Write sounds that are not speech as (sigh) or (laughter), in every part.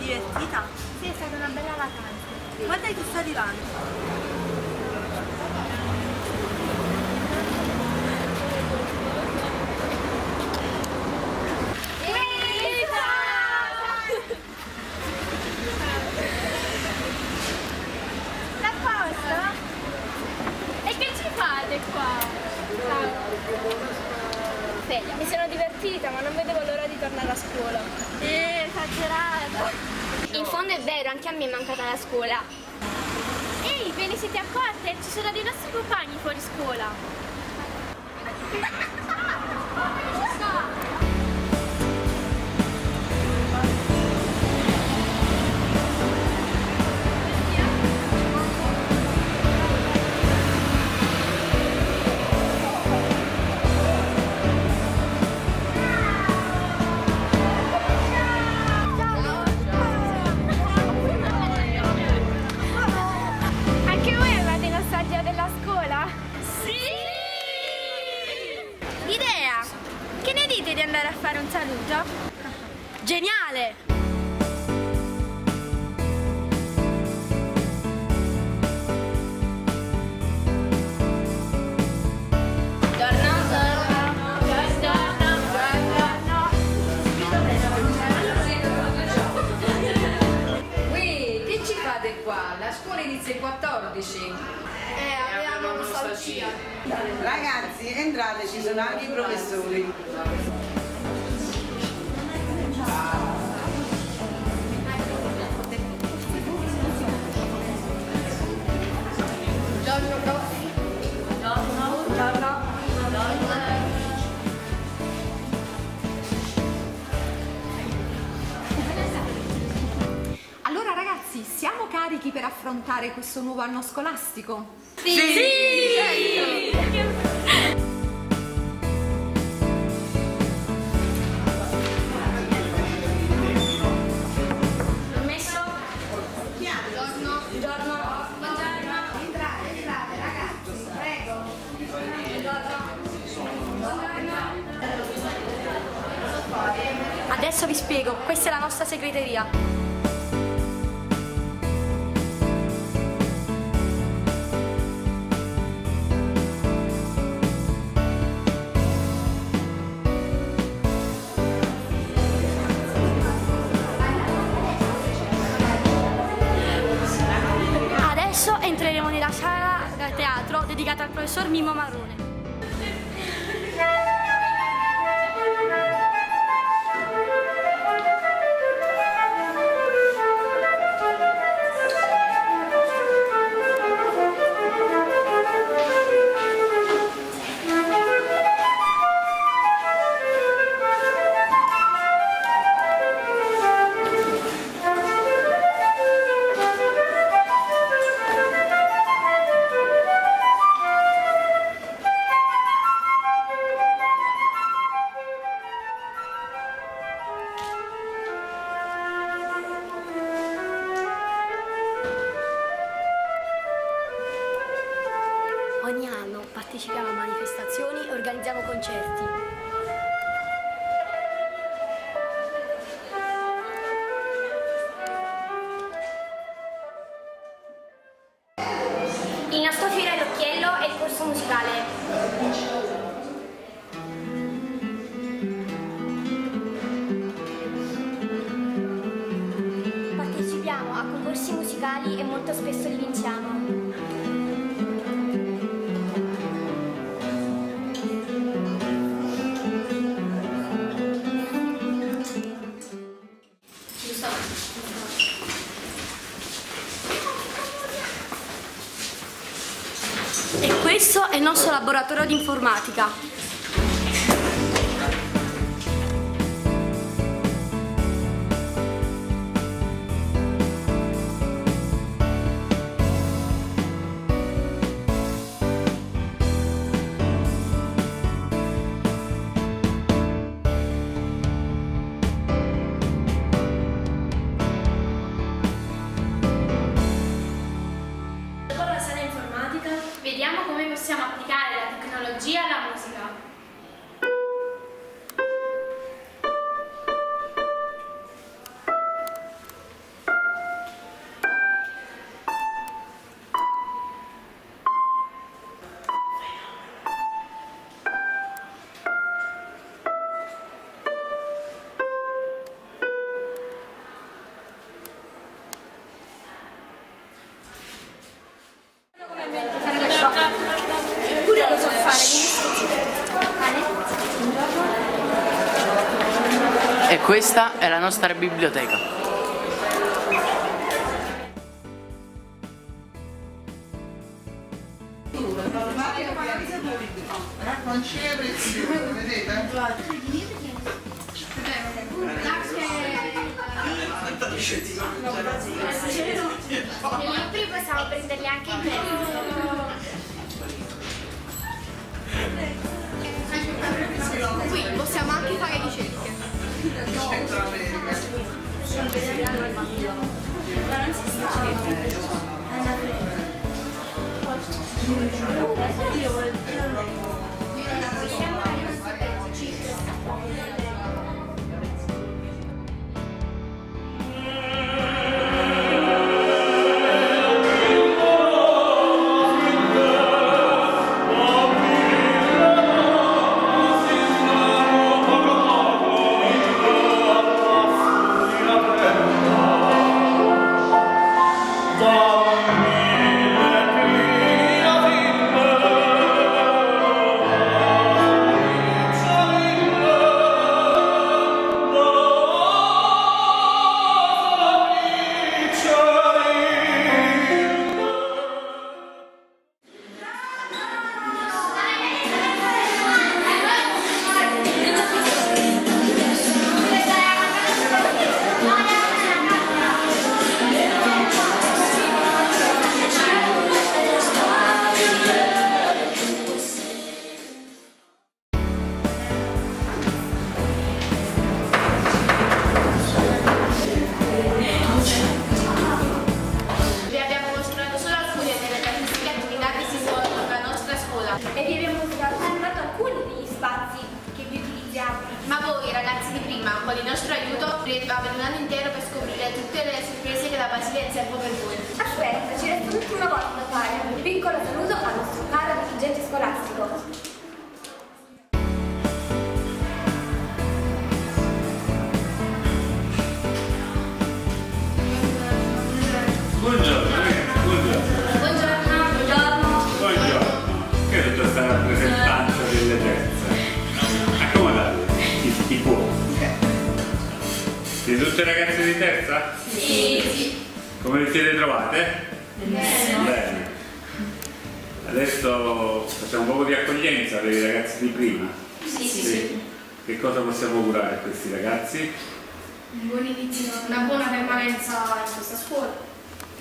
divertita? Sì, è stata una bella vacanza. Guarda che sta arrivando. Qua? Sveglia, mi sono divertita, ma non vedevo l'ora di tornare a scuola. Eh, esagerata. In fondo è vero, anche a me è mancata la scuola. Ehi, ve ne siete accorte? Ci sono dei nostri compagni fuori scuola. (laughs) andare a fare un saluto? Geniale! Ui, che ci fate qua? La scuola inizia il 14. Eh, avevamo nostalgia. Ragazzi, entrate, ci sono anche i professori. Allora ragazzi, siamo carichi per affrontare questo nuovo anno scolastico? Permesso? Adesso vi spiego, questa è la nostra segreteria. Adesso entreremo nella sala da teatro dedicata al professor Mimo Marrone. Ogni anno partecipiamo a manifestazioni e organizziamo concerti. Il nostro fiore all'occhiello è il corso musicale. Partecipiamo a concorsi musicali e molto spesso li vinciamo. E questo è il nostro laboratorio di informatica. Questa è la nostra biblioteca. Non c'è reazione, vedete? Negli libri possiamo prenderli anche in prestito. Tutte le sorprese che la Basile ha in serbo per voi. Aspetta, ci resta un'ultima cosa da fare. Un piccolo saluto al nostro caro dirigente scolastico. Siete tutte ragazze di terza? Sì. Come vi siete trovate? Bene. Adesso facciamo un po' di accoglienza per i ragazzi di prima. Sì, sì, sì. Che cosa possiamo augurare a questi ragazzi? Un buon inizio, una buona permanenza in questa scuola.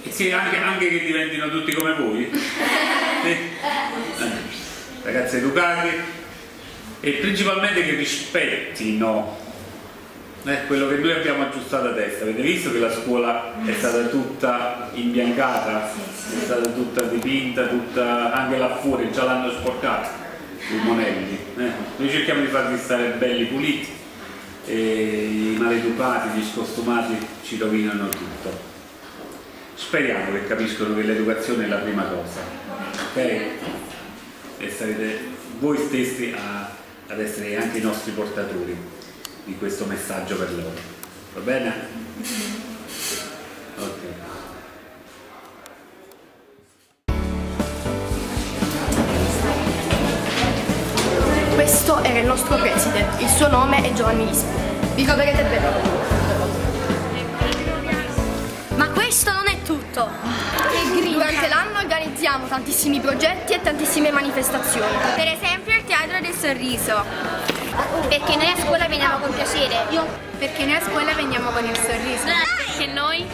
E sì, anche, anche che diventino tutti come voi. (laughs) Sì. Ragazzi educati e principalmente che rispettino eh, quello che noi abbiamo aggiustato a destra. Avete visto che la scuola è stata tutta imbiancata, è stata tutta dipinta, tutta, anche là fuori già l'hanno sporcata, i monelli. eh. Noi cerchiamo di farli stare belli puliti e i maleducati, gli scostumati ci rovinano tutto. Speriamo che capiscono che l'educazione è la prima cosa, ok? E sarete voi stessi a- ad essere anche i nostri portatori di questo messaggio per loro. Va bene? Ok. Questo era il nostro preside, il suo nome è Giovanni Lispo. Vi troverete bene. Ma questo non è tutto. Durante l'anno organizziamo tantissimi progetti e tantissime manifestazioni. Per esempio il teatro del sorriso. Perché noi a scuola veniamo con piacere. Perché noi a scuola veniamo con il sorriso. Perché noi